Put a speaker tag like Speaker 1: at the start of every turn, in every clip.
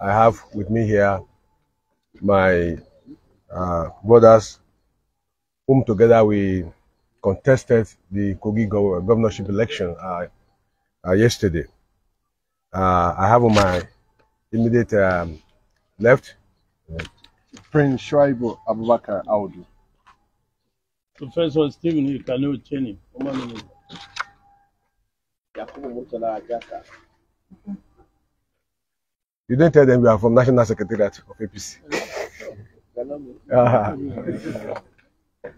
Speaker 1: I have with me here my uh, brothers, whom together we contested the Kogi gov- governorship election uh, uh, yesterday. Uh, I have on my immediate um, left
Speaker 2: Prince Shuaibu Abubakar Audu.
Speaker 3: Professor Stephen Ikani Ocheni, former minister.
Speaker 4: Yakubu Murtala Ajaka.
Speaker 1: You didn't tell them you are from National Secretariat of APC.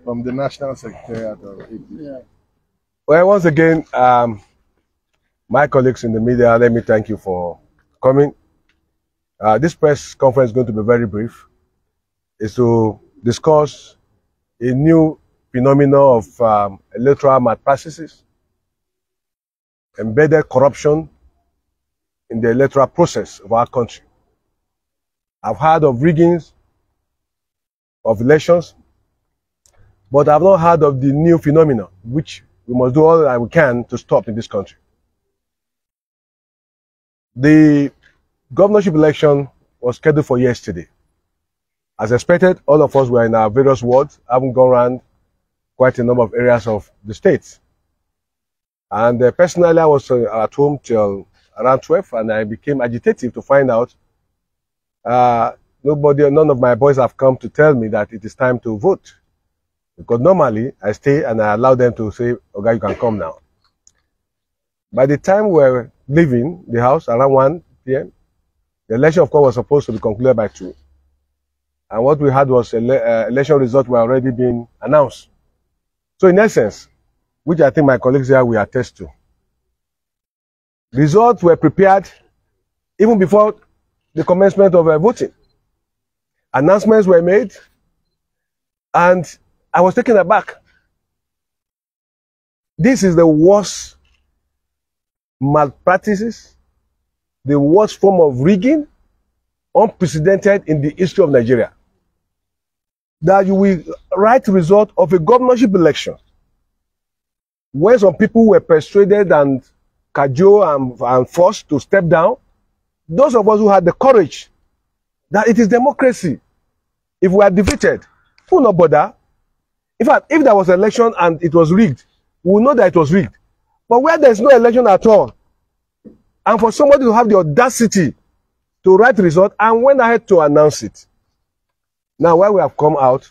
Speaker 2: From the National Secretariat of APC.
Speaker 3: Yeah.
Speaker 1: well, once again, um, my colleagues in the media, let me thank you for coming. Uh, this press conference is going to be very brief. It's to discuss a new phenomenon of um, electoral malpractices, embedded corruption in the electoral process of our country. I've heard of riggings of elections, but I've not heard of the new phenomenon, which we must do all that we can to stop in this country. The governorship election was scheduled for yesterday. As expected, all of us were in our various wards, having gone around quite a number of areas of the state. And uh, personally, I was uh, at home till around 12, and I became agitated to find out uh, nobody, none of my boys have come to tell me that it is time to vote. Because normally I stay and I allow them to say, okay, you can come now. By the time we were leaving the house around 1 p.m., the election, of course, was supposed to be concluded by 2. And what we had was ele- uh, election results were already being announced. So in essence, which I think my colleagues here will attest to, results were prepared even before the commencement of uh, voting. Announcements were made, and I was taken aback. This is the worst malpractices, the worst form of rigging, unprecedented in the history of Nigeria. That you will write result of a governorship election where some people were persuaded and cajoled and, and forced to step down. Those of us who had the courage that it is democracy. If we are defeated, who will not bother? In fact, if there was an election and it was rigged, we will know that it was rigged. But where there is no election at all, and for somebody to have the audacity to write result and went ahead to announce it. Now, where we have come out,